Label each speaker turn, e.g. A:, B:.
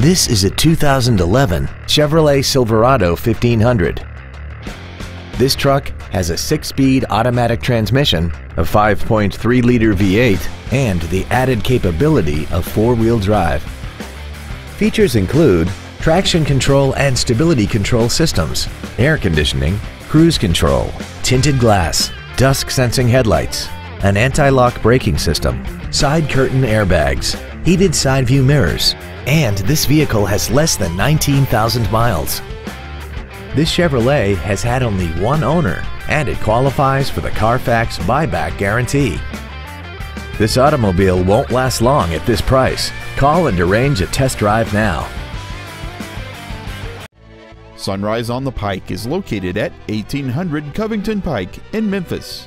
A: This is a 2011 Chevrolet Silverado 1500. This truck has a six-speed automatic transmission, a 5.3-liter V8, and the added capability of four-wheel drive. Features include traction control and stability control systems, air conditioning, cruise control, tinted glass, dusk sensing headlights, an anti-lock braking system, side curtain airbags, heated side view mirrors, and this vehicle has less than 19,000 miles. This Chevrolet has had only one owner and it qualifies for the Carfax buyback guarantee. This automobile won't last long at this price. Call and arrange a test drive now.
B: Sunrise on the Pike is located at 1800 Covington Pike in Memphis.